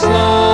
slow.